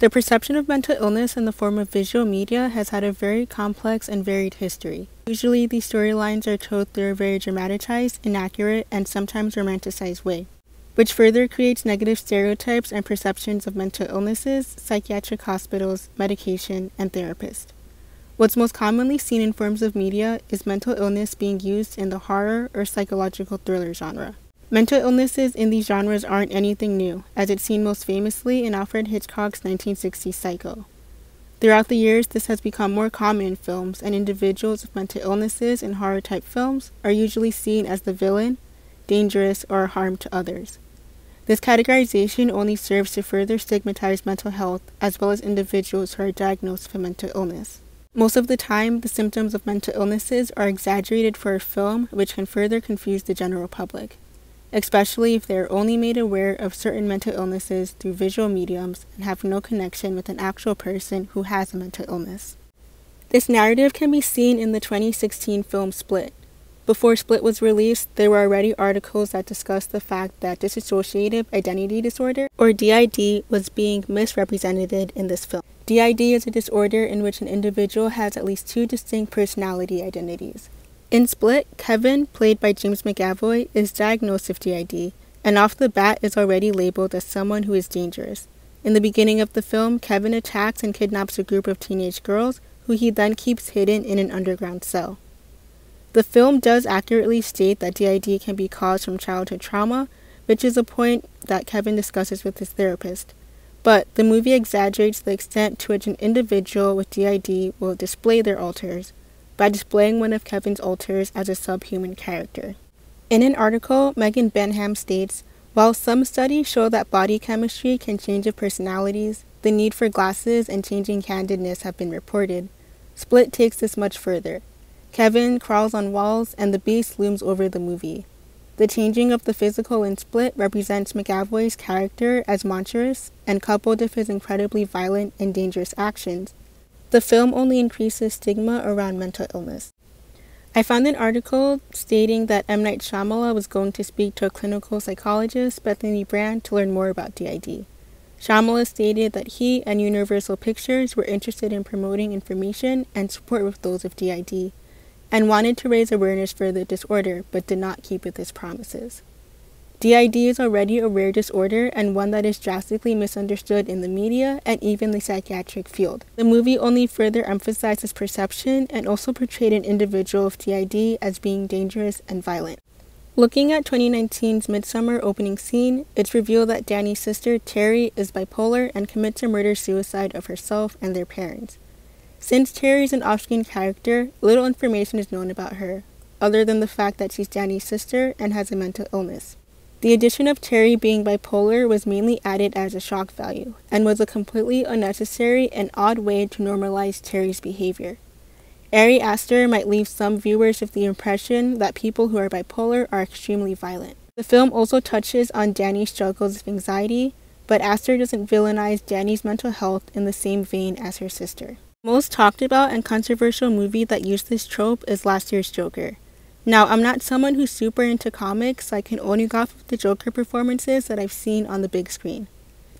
The perception of mental illness in the form of visual media has had a very complex and varied history. Usually, these storylines are told through a very dramatized, inaccurate, and sometimes romanticized way, which further creates negative stereotypes and perceptions of mental illnesses, psychiatric hospitals, medication, and therapists. What's most commonly seen in forms of media is mental illness being used in the horror or psychological thriller genre. Mental illnesses in these genres aren't anything new, as it's seen most famously in Alfred Hitchcock's 1960 Psycho. Throughout the years, this has become more common in films, and individuals with mental illnesses in horror type films are usually seen as the villain, dangerous, or a harm to others. This categorization only serves to further stigmatize mental health as well as individuals who are diagnosed with mental illness. Most of the time, the symptoms of mental illnesses are exaggerated for a film, which can further confuse the general public, especially if they are only made aware of certain mental illnesses through visual mediums and have no connection with an actual person who has a mental illness. This narrative can be seen in the 2016 film Split. Before Split was released, there were already articles that discussed the fact that dissociative identity disorder, or DID, was being misrepresented in this film. DID is a disorder in which an individual has at least two distinct personality identities. In Split, Kevin, played by James McAvoy, is diagnosed with DID, and off the bat is already labeled as someone who is dangerous. In the beginning of the film, Kevin attacks and kidnaps a group of teenage girls, who he then keeps hidden in an underground cell. The film does accurately state that DID can be caused from childhood trauma, which is a point that Kevin discusses with his therapist but the movie exaggerates the extent to which an individual with DID will display their alters by displaying one of Kevin's alters as a subhuman character. In an article, Megan Benham states While some studies show that body chemistry can change of personalities, the need for glasses and changing candidness have been reported. Split takes this much further. Kevin crawls on walls, and the beast looms over the movie. The changing of the physical in Split represents McAvoy's character as monstrous, and coupled with his incredibly violent and dangerous actions, the film only increases stigma around mental illness. I found an article stating that M. Night Shyamalan was going to speak to a clinical psychologist, Bethany Brand, to learn more about DID. Shyamalan stated that he and Universal Pictures were interested in promoting information and support with those of DID and wanted to raise awareness for the disorder but did not keep with his promises. DID is already a rare disorder and one that is drastically misunderstood in the media and even the psychiatric field. The movie only further emphasized this perception and also portrayed an individual with DID as being dangerous and violent. Looking at 2019's Midsommar opening scene, it's revealed that Dani's sister, Terri, is bipolar and commits a murder suicide of herself and their parents. Since Terri is an off-screen character, little information is known about her, other than the fact that she's Dani's sister and has a mental illness. The addition of Terri being bipolar was mainly added as a shock value, and was a completely unnecessary and odd way to normalize Terri's behavior. Ari Aster might leave some viewers with the impression that people who are bipolar are extremely violent. The film also touches on Dani's struggles with anxiety, but Aster doesn't villainize Dani's mental health in the same vein as her sister. Most talked about and controversial movie that used this trope is last year's Joker. Now, I'm not someone who's super into comics, so I can only go off of the Joker performances that I've seen on the big screen.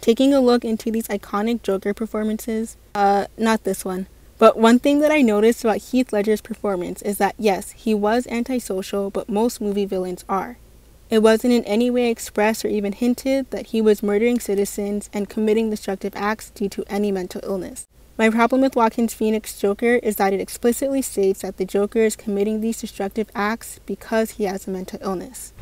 Taking a look into these iconic Joker performances, uh, not this one, but one thing that I noticed about Heath Ledger's performance is that yes, he was antisocial, but most movie villains are. It wasn't in any way expressed or even hinted that he was murdering citizens and committing destructive acts due to any mental illness. My problem with Joaquin Phoenix Joker is that it explicitly states that the Joker is committing these destructive acts because he has a mental illness.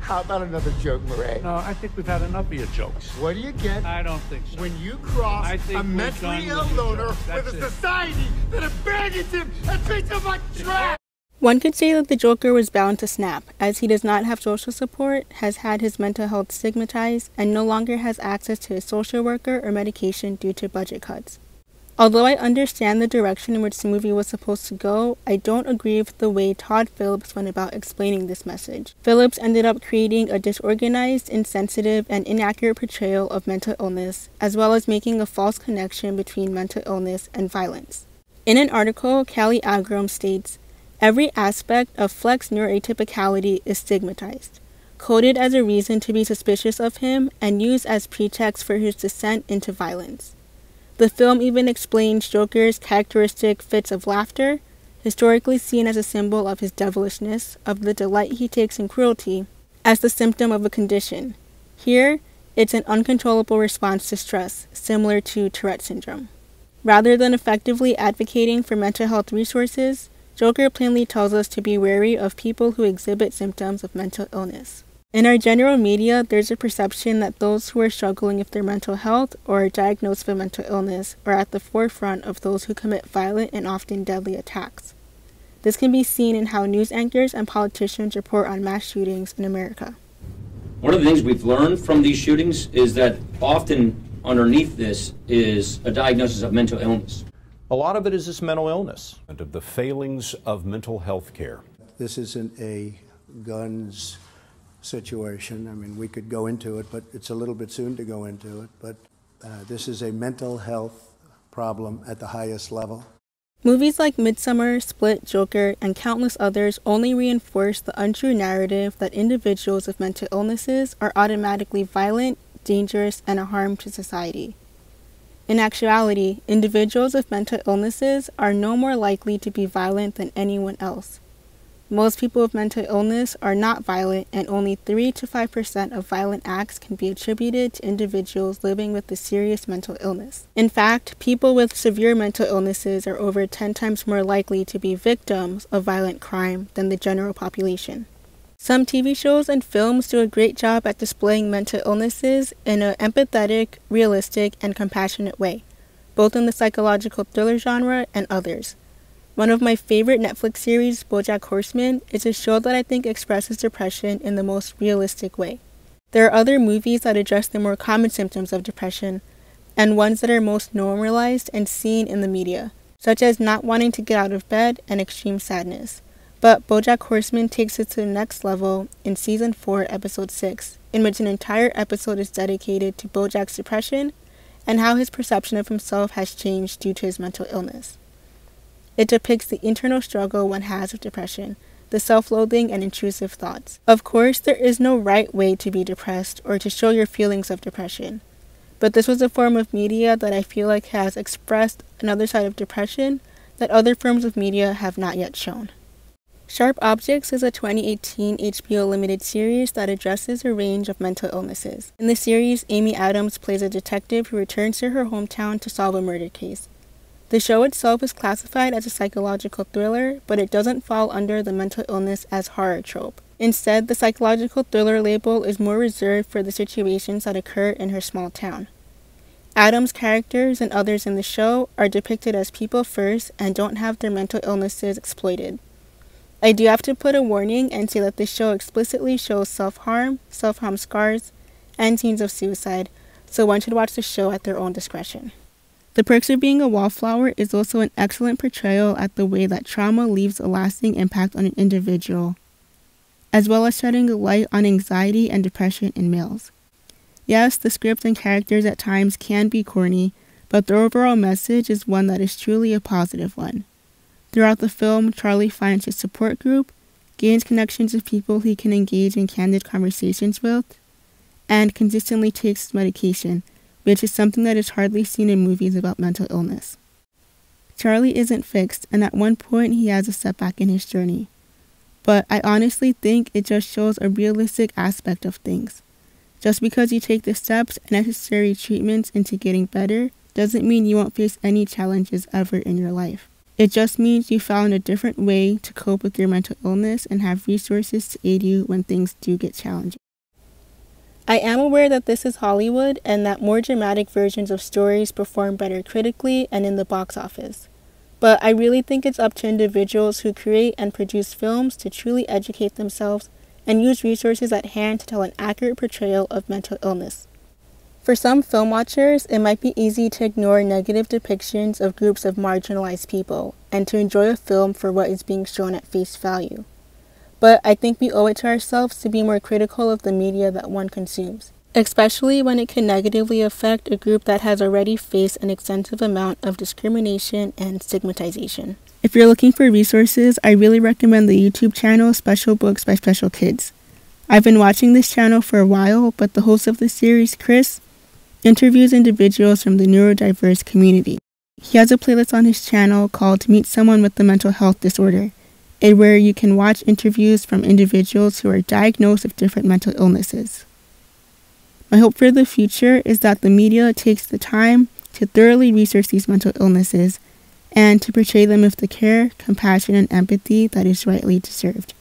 How about another joke, Murray? No, I think we've had enough of your jokes. What do you get? I don't think so. When you cross I think a we're mentally done ill loner jokes. with That's a it. society that abandons him and treats him like trash! One could say that the Joker was bound to snap, as he does not have social support, has had his mental health stigmatized, and no longer has access to a social worker or medication due to budget cuts. Although I understand the direction in which the movie was supposed to go, I don't agree with the way Todd Phillips went about explaining this message. Phillips ended up creating a disorganized, insensitive, and inaccurate portrayal of mental illness, as well as making a false connection between mental illness and violence. In an article, Callie Agram states, Every aspect of Fleck's neuroatypicality is stigmatized. coded as a reason to be suspicious of him and used as pretext for his descent into violence. The film even explains Joker's characteristic fits of laughter, historically seen as a symbol of his devilishness, of the delight he takes in cruelty, as the symptom of a condition. Here, it's an uncontrollable response to stress, similar to Tourette syndrome. Rather than effectively advocating for mental health resources, Joker plainly tells us to be wary of people who exhibit symptoms of mental illness. In our general media, there's a perception that those who are struggling with their mental health or are diagnosed with mental illness are at the forefront of those who commit violent and often deadly attacks. This can be seen in how news anchors and politicians report on mass shootings in America. One of the things we've learned from these shootings is that often underneath this is a diagnosis of mental illness. A lot of it is this mental illness. And of the failings of mental health care. This isn't a guns situation. I mean, we could go into it, but it's a little bit soon to go into it. But uh, this is a mental health problem at the highest level. Movies like Midsommar, Split, Joker, and countless others only reinforce the untrue narrative that individuals with mental illnesses are automatically violent, dangerous, and a harm to society. In actuality, individuals with mental illnesses are no more likely to be violent than anyone else. Most people with mental illness are not violent, and only 3 to 5% of violent acts can be attributed to individuals living with a serious mental illness. In fact, people with severe mental illnesses are over 10 times more likely to be victims of violent crime than the general population. Some TV shows and films do a great job at displaying mental illnesses in an empathetic, realistic, and compassionate way, both in the psychological thriller genre and others. One of my favorite Netflix series, BoJack Horseman, is a show that I think expresses depression in the most realistic way. There are other movies that address the more common symptoms of depression, and ones that are most normalized and seen in the media, such as not wanting to get out of bed and extreme sadness. But BoJack Horseman takes it to the next level in season 4, episode 6, in which an entire episode is dedicated to BoJack's depression and how his perception of himself has changed due to his mental illness. It depicts the internal struggle one has with depression, the self loathing and intrusive thoughts. Of course, there is no right way to be depressed or to show your feelings of depression. But this was a form of media that I feel like has expressed another side of depression that other forms of media have not yet shown. Sharp Objects is a 2018 HBO limited series that addresses a range of mental illnesses. In the series, Amy Adams plays a detective who returns to her hometown to solve a murder case. The show itself is classified as a psychological thriller, but it doesn't fall under the mental illness as horror trope. Instead, the psychological thriller label is more reserved for the situations that occur in her small town. Adam's characters and others in the show are depicted as people first and don't have their mental illnesses exploited. I do have to put a warning and say that this show explicitly shows self harm, self harm scars, and scenes of suicide, so one should watch the show at their own discretion. The Perks of Being a Wallflower is also an excellent portrayal at the way that trauma leaves a lasting impact on an individual, as well as shedding a light on anxiety and depression in males. Yes, the script and characters at times can be corny, but the overall message is one that is truly a positive one. Throughout the film, Charlie finds his support group, gains connections with people he can engage in candid conversations with, and consistently takes medication which is something that is hardly seen in movies about mental illness. Charlie isn't fixed, and at one point he has a setback in his journey. But I honestly think it just shows a realistic aspect of things. Just because you take the steps and necessary treatments into getting better doesn't mean you won't face any challenges ever in your life. It just means you found a different way to cope with your mental illness and have resources to aid you when things do get challenging. I am aware that this is Hollywood and that more dramatic versions of stories perform better critically and in the box office. But I really think it's up to individuals who create and produce films to truly educate themselves and use resources at hand to tell an accurate portrayal of mental illness. For some film watchers, it might be easy to ignore negative depictions of groups of marginalized people and to enjoy a film for what is being shown at face value but I think we owe it to ourselves to be more critical of the media that one consumes, especially when it can negatively affect a group that has already faced an extensive amount of discrimination and stigmatization. If you're looking for resources, I really recommend the YouTube channel Special Books by Special Kids. I've been watching this channel for a while, but the host of the series, Chris, interviews individuals from the neurodiverse community. He has a playlist on his channel called Meet Someone with a Mental Health Disorder, where you can watch interviews from individuals who are diagnosed with different mental illnesses. My hope for the future is that the media takes the time to thoroughly research these mental illnesses and to portray them with the care, compassion, and empathy that is rightly deserved.